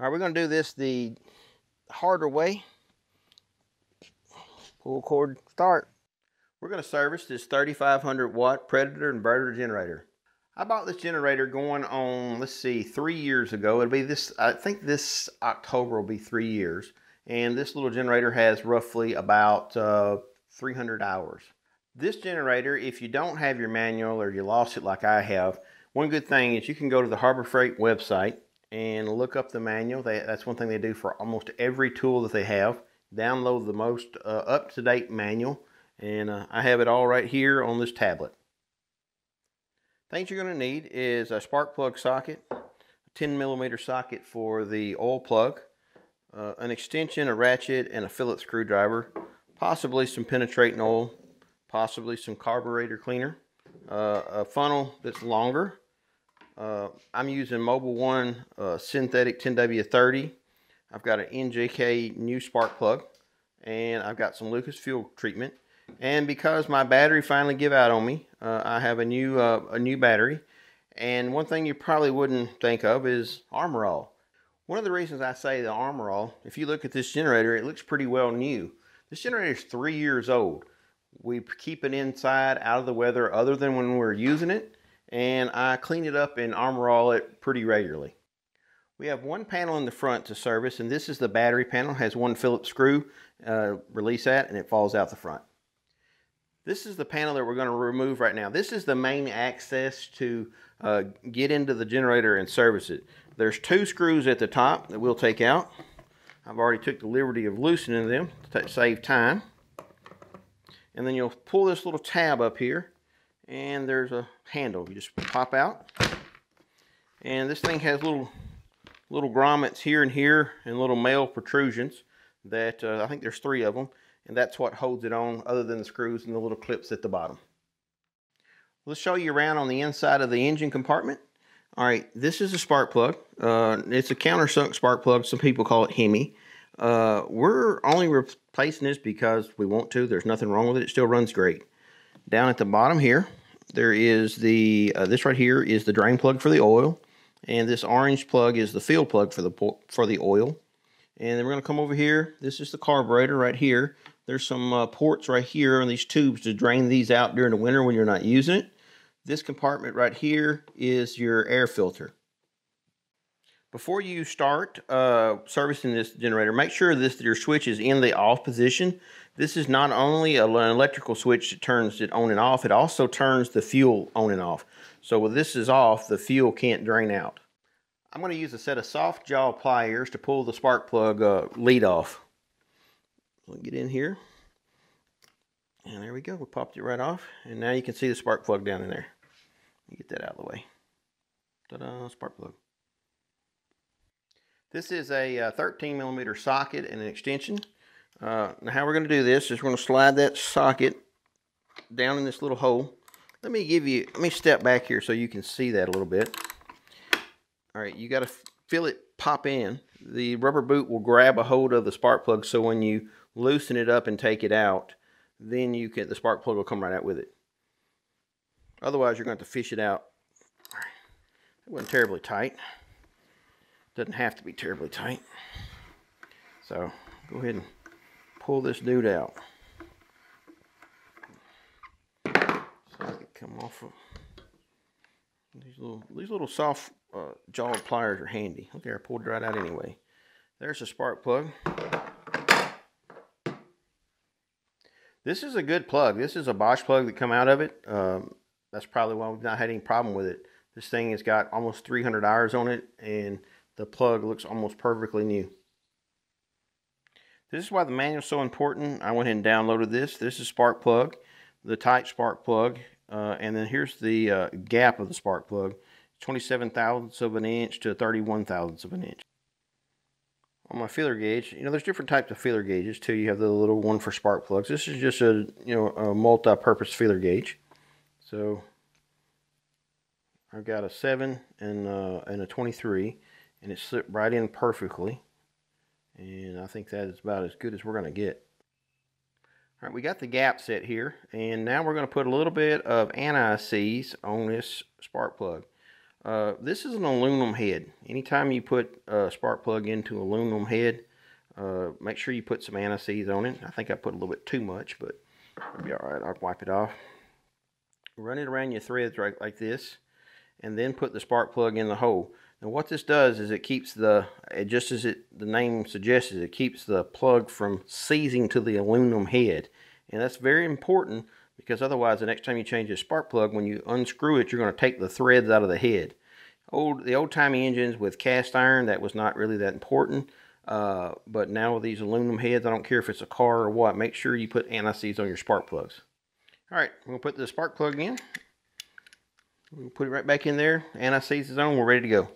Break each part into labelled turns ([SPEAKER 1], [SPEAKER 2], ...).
[SPEAKER 1] All right, we're going to do this the harder way. Pull cord, start. We're going to service this 3500 watt Predator inverter generator. I bought this generator going on, let's see, three years ago. It'll be this, I think this October will be three years. And this little generator has roughly about uh, 300 hours. This generator, if you don't have your manual or you lost it like I have, one good thing is you can go to the Harbor Freight website and look up the manual. They, that's one thing they do for almost every tool that they have. Download the most uh, up-to-date manual, and uh, I have it all right here on this tablet. Things you're going to need is a spark plug socket, a 10 millimeter socket for the oil plug, uh, an extension, a ratchet, and a Phillips screwdriver, possibly some penetrating oil, possibly some carburetor cleaner, uh, a funnel that's longer, uh, I'm using Mobil One uh, synthetic 10W30. I've got an NGK new spark plug and I've got some Lucas fuel treatment. And because my battery finally give out on me, uh, I have a new uh, a new battery. And one thing you probably wouldn't think of is Armor All. One of the reasons I say the Armor All, if you look at this generator, it looks pretty well new. This generator is three years old. We keep it inside, out of the weather, other than when we're using it and I clean it up and armor all it pretty regularly. We have one panel in the front to service and this is the battery panel. It has one Phillips screw, uh, release that and it falls out the front. This is the panel that we're going to remove right now. This is the main access to uh, get into the generator and service it. There's two screws at the top that we'll take out. I've already took the liberty of loosening them to save time. And then you'll pull this little tab up here and there's a handle you just pop out and this thing has little little grommets here and here and little male protrusions that uh, I think there's three of them and that's what holds it on other than the screws and the little clips at the bottom. Let's show you around on the inside of the engine compartment. All right, this is a spark plug. Uh, it's a countersunk spark plug. Some people call it Hemi. Uh, we're only replacing this because we want to. There's nothing wrong with it. It still runs great. Down at the bottom here, there is the, uh, this right here is the drain plug for the oil. And this orange plug is the fill plug for the, for the oil. And then we're going to come over here. This is the carburetor right here. There's some uh, ports right here on these tubes to drain these out during the winter when you're not using it. This compartment right here is your air filter. Before you start uh, servicing this generator, make sure this your switch is in the off position. This is not only an electrical switch that turns it on and off, it also turns the fuel on and off. So when this is off, the fuel can't drain out. I'm going to use a set of soft jaw pliers to pull the spark plug uh, lead off. We'll get in here. And there we go. We popped it right off. And now you can see the spark plug down in there. Get that out of the way. Ta-da, spark plug. This is a uh, 13 millimeter socket and an extension. Uh, now how we're going to do this is we're going to slide that socket down in this little hole. Let me give you, let me step back here so you can see that a little bit. All right, you got to feel it pop in. The rubber boot will grab a hold of the spark plug so when you loosen it up and take it out, then you can the spark plug will come right out with it. Otherwise, you're going to have to fish it out. It wasn't terribly tight. Doesn't have to be terribly tight. So go ahead and pull this dude out. So I can come off of these little these little soft uh, jawed pliers are handy. Okay, I pulled it right out anyway. There's the spark plug. This is a good plug. This is a Bosch plug that come out of it. Um, that's probably why we've not had any problem with it. This thing has got almost 300 hours on it and the plug looks almost perfectly new. This is why the manual is so important. I went ahead and downloaded this. This is spark plug, the tight spark plug, uh, and then here's the uh, gap of the spark plug. 27 thousandths of an inch to 31 thousandths of an inch. On my feeler gauge, you know, there's different types of feeler gauges too. You have the little one for spark plugs. This is just a, you know, a multi-purpose feeler gauge. So I've got a 7 and, uh, and a 23 and it slipped right in perfectly and I think that is about as good as we're going to get. All right, we got the gap set here and now we're going to put a little bit of anti-seize on this spark plug. Uh, this is an aluminum head. Anytime you put a spark plug into aluminum head, uh, make sure you put some anti-seize on it. I think I put a little bit too much, but it'll be all right. I'll wipe it off. Run it around your threads right like this, and then put the spark plug in the hole. Now what this does is it keeps the, just as it the name suggests, it keeps the plug from seizing to the aluminum head. And that's very important because otherwise the next time you change a spark plug, when you unscrew it, you're going to take the threads out of the head. Old The old-timey engines with cast iron, that was not really that important. Uh, but now with these aluminum heads, I don't care if it's a car or what, make sure you put anti-seize on your spark plugs. All right, we'll put the spark plug in. We'll put it right back in there. Anti-seize is on. We're ready to go.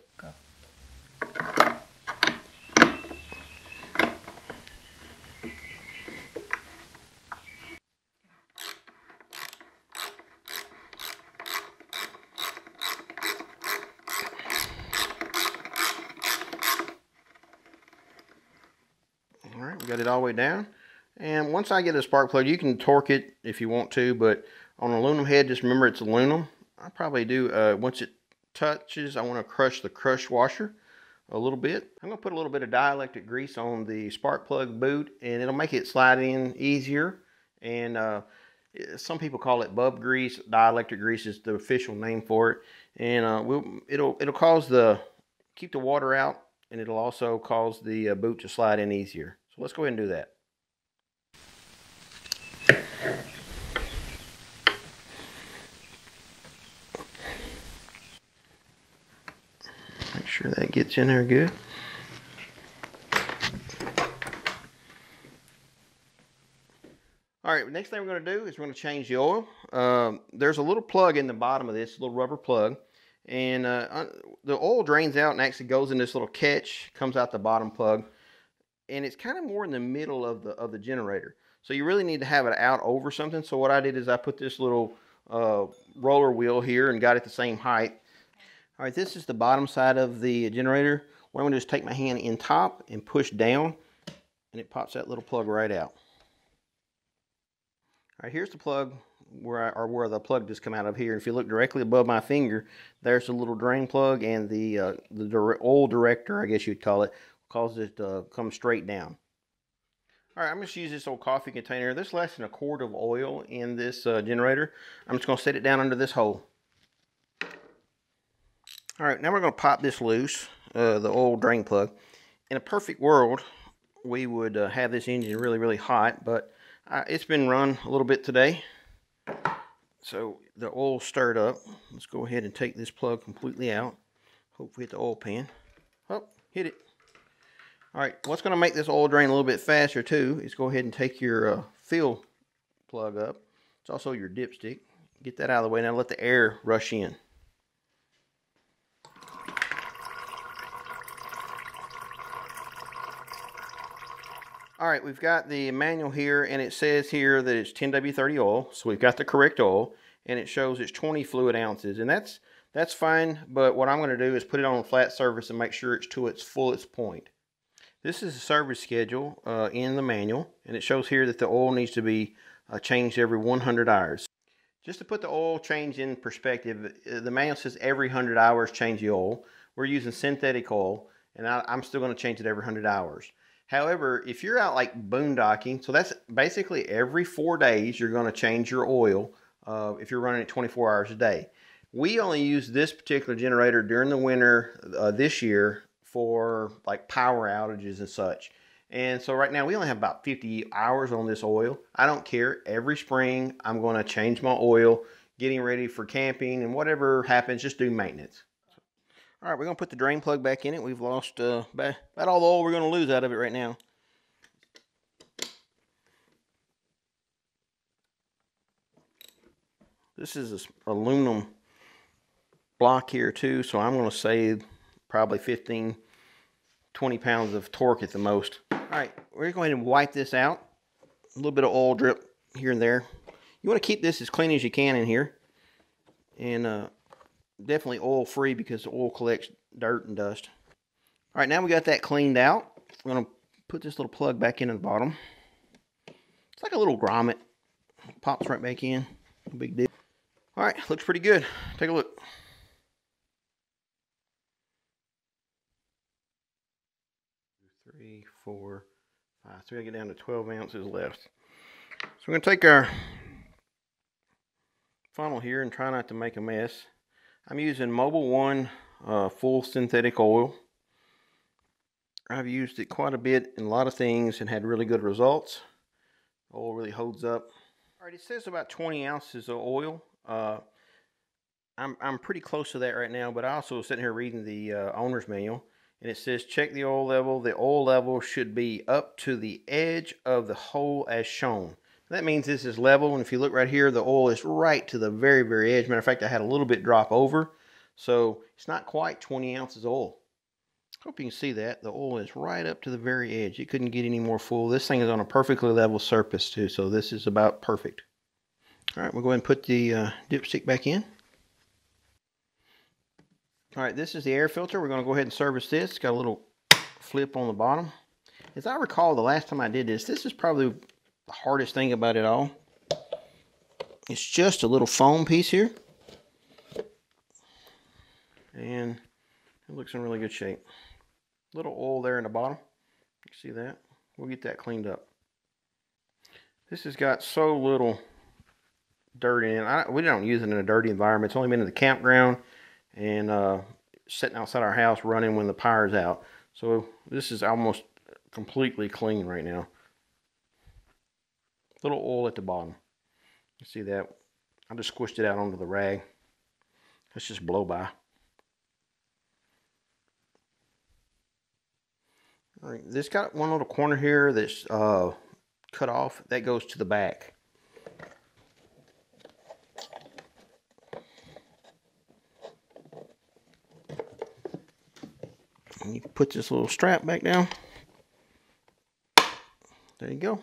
[SPEAKER 1] All right, we got it all the way down. And once I get a spark plug, you can torque it if you want to, but on a aluminum head, just remember it's aluminum. I probably do, uh, once it touches, I want to crush the crush washer a little bit. I'm going to put a little bit of dielectric grease on the spark plug boot, and it'll make it slide in easier. And uh, some people call it bub grease. Dielectric grease is the official name for it. And uh, we'll, it'll, it'll cause the, keep the water out, and it'll also cause the uh, boot to slide in easier. So let's go ahead and do that. Sure that gets in there good. All right, next thing we're going to do is we're going to change the oil. Um, there's a little plug in the bottom of this, little rubber plug. And uh, the oil drains out and actually goes in this little catch, comes out the bottom plug. And it's kind of more in the middle of the, of the generator. So you really need to have it out over something. So what I did is I put this little uh, roller wheel here and got it the same height. All right, this is the bottom side of the generator. What I'm gonna do is take my hand in top and push down and it pops that little plug right out. All right, here's the plug where I, or where the plug just come out of here. If you look directly above my finger, there's the little drain plug and the uh, the oil director, I guess you'd call it, causes it to come straight down. All right, I'm just gonna use this old coffee container. There's less than a quart of oil in this uh, generator. I'm just gonna set it down under this hole. All right, now we're gonna pop this loose, uh, the old drain plug. In a perfect world, we would uh, have this engine really, really hot, but uh, it's been run a little bit today. So the oil stirred up. Let's go ahead and take this plug completely out. Hopefully hit the oil pan. Oh, hit it. All right, what's going to make this oil drain a little bit faster too is go ahead and take your uh, fill plug up. It's also your dipstick. Get that out of the way. Now let the air rush in. All right, we've got the manual here, and it says here that it's 10W30 oil, so we've got the correct oil, and it shows it's 20 fluid ounces, and that's that's fine, but what I'm going to do is put it on a flat surface and make sure it's to its fullest point. This is the service schedule uh, in the manual, and it shows here that the oil needs to be uh, changed every 100 hours. Just to put the oil change in perspective, uh, the manual says every 100 hours change the oil. We're using synthetic oil, and I, I'm still going to change it every 100 hours. However, if you're out like boondocking, so that's basically every four days you're going to change your oil uh, if you're running it 24 hours a day. We only use this particular generator during the winter uh, this year for like power outages and such. And so right now we only have about 50 hours on this oil. I don't care. Every spring I'm going to change my oil, getting ready for camping and whatever happens, just do maintenance. All right, we're going to put the drain plug back in it. We've lost uh, about all the oil we're going to lose out of it right now. This is an aluminum block here too, so I'm going to save probably 15, 20 pounds of torque at the most. All right, we're going to wipe this out. A little bit of oil drip here and there. You want to keep this as clean as you can in here. And uh, definitely oil free because the oil collects dirt and dust. All right, now we got that cleaned out. We're gonna put this little plug back into the bottom. It's like a little grommet. Pops right back in, no big deal. All right, looks pretty good. Take a look. Three, four, five. So we gotta get down to 12 ounces left. So we're gonna take our funnel here and try not to make a mess. I'm using Mobil One uh, full synthetic oil. I've used it quite a bit in a lot of things and had really good results. oil really holds up. All right, it says about 20 ounces of oil. Uh, I'm, I'm pretty close to that right now, but I also was sitting here reading the uh, owner's manual and it says check the oil level. The oil level should be up to the edge of the hole as shown. That means this is level, and if you look right here, the oil is right to the very, very edge. Matter of fact, I had a little bit drop over, so it's not quite 20 ounces oil. Hope you can see that. The oil is right up to the very edge. It couldn't get any more full. This thing is on a perfectly level surface too, so this is about perfect. All right, we'll go ahead and put the uh, dipstick back in. All right, this is the air filter. We're going to go ahead and service this. It's got a little flip on the bottom. As I recall, the last time I did this, this is probably the hardest thing about it all. It's just a little foam piece here. And it looks in really good shape. Little oil there in the bottom. You see that? We'll get that cleaned up. This has got so little dirt in it. We don't use it in a dirty environment. It's only been in the campground and uh, sitting outside our house running when the power's out. So this is almost completely clean right now. Little oil at the bottom. You see that? I just squished it out onto the rag. Let's just blow by. All right, this got one little corner here that's uh, cut off. That goes to the back. And you put this little strap back down. There you go.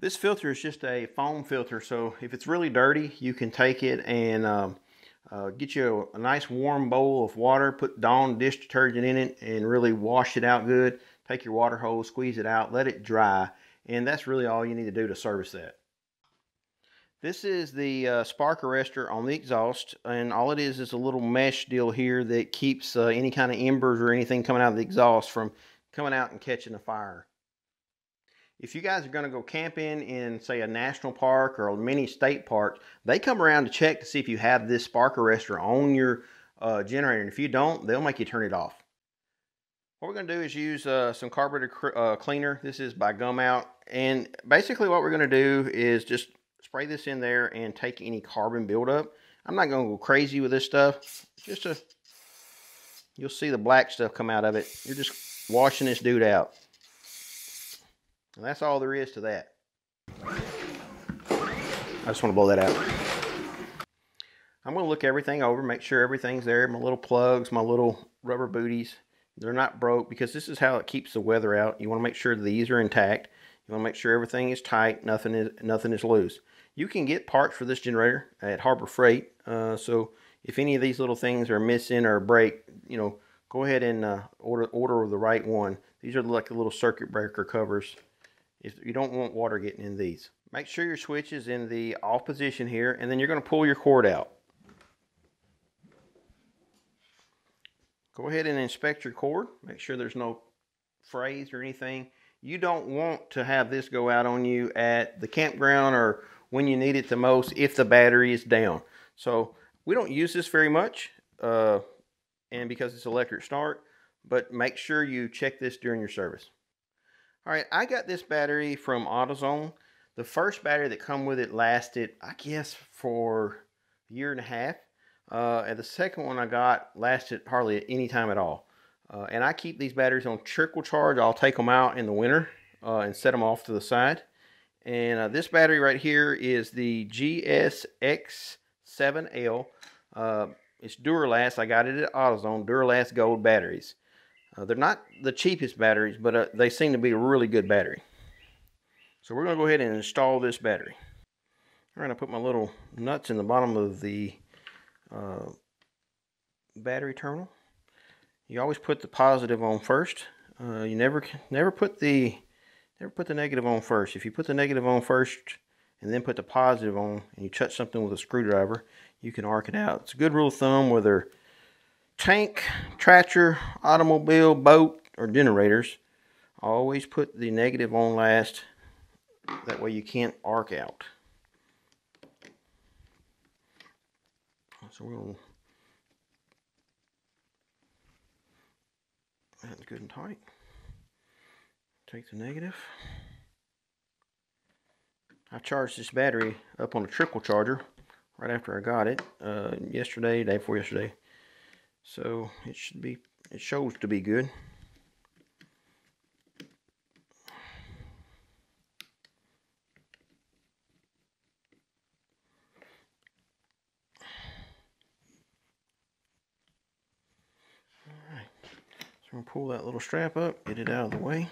[SPEAKER 1] This filter is just a foam filter, so if it's really dirty, you can take it and um, uh, get you a, a, nice warm bowl of water, put Dawn dish detergent in it, and really wash it out good. Take your water hose, squeeze it out, let it dry, and that's really all you need to do to service that. This is the uh, spark arrestor on the exhaust, and all it is is a little mesh deal here that keeps uh, any kind of embers or anything coming out of the exhaust from coming out and catching a fire if you guys are going to go camping in, say, a national park or many state parks, they come around to check to see if you have this spark arrestor on your uh, generator. And if you don't, they'll make you turn it off. What we're going to do is use uh, some carburetor uh, cleaner. This is by Gumout. And basically what we're going to do is just spray this in there and take any carbon buildup. I'm not going to go crazy with this stuff. Just a, you'll see the black stuff come out of it. You're just washing this dude out. And that's all there is to that. I just want to blow that out. I'm going to look everything over, make sure everything's there. My little plugs, my little rubber booties, they're not broke because this is how it keeps the weather out. You want to make sure these are intact. You want to make sure everything is tight, nothing is nothing is loose. You can get parts for this generator at Harbor Freight. Uh, so if any of these little things are missing or break, you know, go ahead and uh, order order the right one. These are like the little circuit breaker covers you don't want water getting in these. Make sure your switch is in the off position here, and then you're going to pull your cord out. Go ahead and inspect your cord. Make sure there's no frays or anything. You don't want to have this go out on you at the campground or when you need it the most if the battery is down. So we don't use this very much, uh, and because it's electric start, but make sure you check this during your service. All right, I got this battery from AutoZone. The first battery that come with it lasted, I guess, for a year and a half. Uh, and the second one I got lasted hardly any time at all. Uh, and I keep these batteries on trickle charge. I'll take them out in the winter uh, and set them off to the side. And uh, this battery right here is the GSX7L. Uh, it's Duralast. I got it at AutoZone. Duralast Gold batteries. Uh, they're not the cheapest batteries, but uh, they seem to be a really good battery. So we're going to go ahead and install this battery. I'm going to put my little nuts in the bottom of the uh, battery terminal. You always put the positive on first. Uh, you never never put the never put the negative on first. If you put the negative on first and then put the positive on and you touch something with a screwdriver, you can arc it out. It's a good rule of thumb whether tank, tractor, automobile, boat, or generators. Always put the negative on last. That way you can't arc out. So we'll that's good and tight. Take the negative. I charged this battery up on a trickle charger right after I got it uh, yesterday, day before yesterday. So it should be, it shows to be good. So I'm to pull that little strap up, get it out of the way.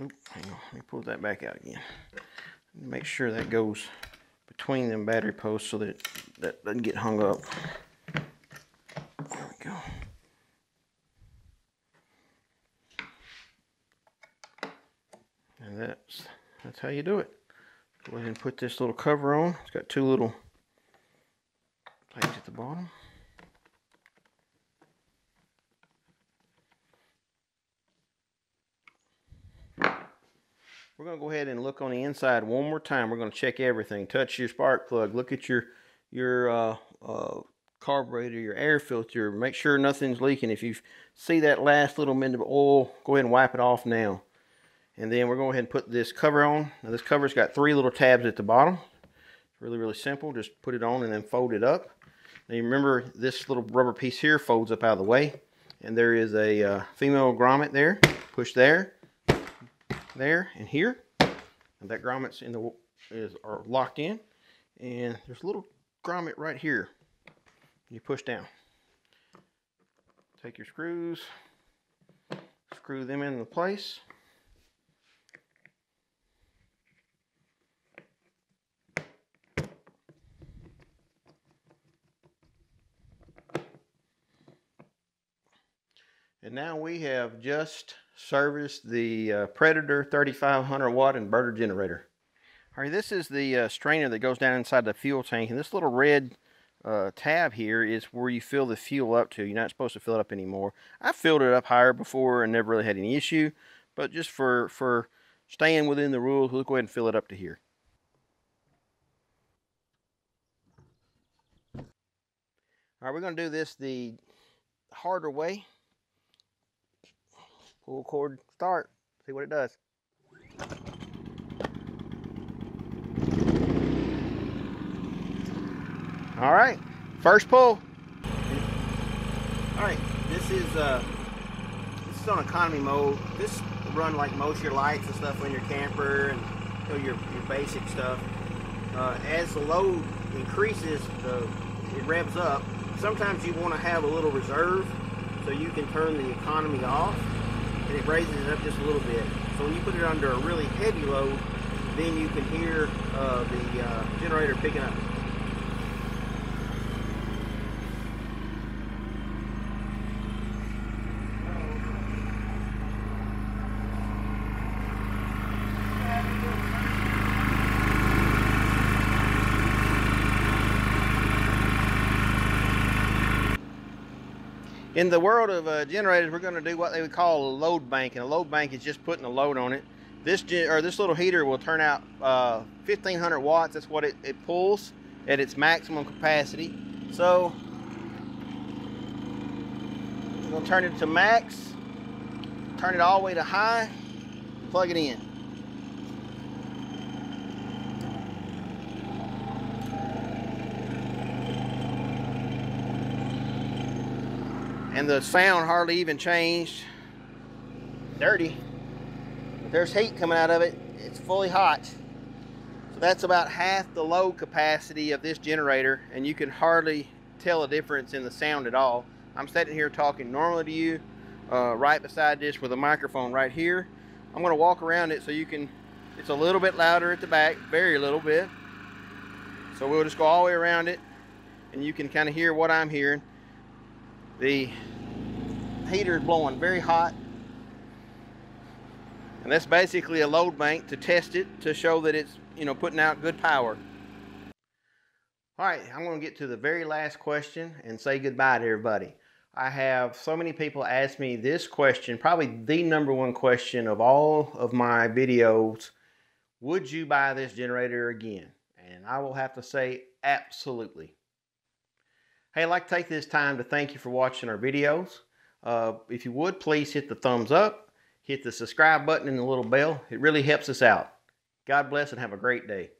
[SPEAKER 1] Oop, hang on, let me pull that back out again. Make sure that goes between them battery posts so that that doesn't get hung up. There we go. And that's that's how you do it. Go ahead and put this little cover on. It's got two little plates at the bottom. We're going to go ahead and look on the inside one more time. We're going to check everything. Touch your spark plug. Look at your your uh, uh, carburetor, your air filter. Make sure nothing's leaking. If you see that last little bit of oil, go ahead and wipe it off now. And then we're going to go ahead and put this cover on. Now this cover's got three little tabs at the bottom. It's really, really simple. Just put it on and then fold it up. Now you remember this little rubber piece here folds up out of the way. And there is a uh, female grommet there. Push there there and here. And that grommets in the is are locked in. And there's a little grommet right here. You push down. Take your screws, screw them into place. And now we have just serviced the uh, Predator 3500 watt inverter generator. All right, this is the uh, strainer that goes down inside the fuel tank. And this little red uh, tab here is where you fill the fuel up to. You're not supposed to fill it up anymore. I filled it up higher before and never really had any issue. But just for, for staying within the rules, we'll go ahead and fill it up to here. All right, we're going to do this the harder way. Pull cord start. See what it does. All right, first pull. All right, this is uh, this is on economy mode. This run like most of your lights and stuff on your camper and your your basic stuff. Uh, as the load increases, the it revs up. Sometimes you want to have a little reserve so you can turn the economy off and it raises it up just a little bit. So when you put it under a really heavy load, then you can hear uh, the uh, generator picking up. In the world of uh, generators, we're going to do what they would call a load bank, and a load bank is just putting a load on it. This or this little heater will turn out uh, 1500 watts. That's what it, it pulls at its maximum capacity. So we're going to turn it to max, turn it all the way to high, plug it in. And the sound hardly even changed. Dirty. But there's heat coming out of it. It's fully hot. So that's about half the load capacity of this generator and you can hardly tell a difference in the sound at all. I'm sitting here talking normally to you uh, right beside this with a microphone right here. I'm going to walk around it so you can, it's a little bit louder at the back, very little bit. So we'll just go all the way around it and you can kind of hear what I'm hearing. The heater is blowing very hot. And that's basically a load bank to test it to show that it's, you know, putting out good power. All right, I'm going to get to the very last question and say goodbye to everybody. I have so many people ask me this question, probably the number one question of all of my videos. Would you buy this generator again? And I will have to say absolutely. Hey, I'd like to take this time to thank you for watching our videos. Uh, if you would, please hit the thumbs up, hit the subscribe button and the little bell. It really helps us out. God bless and have a great day.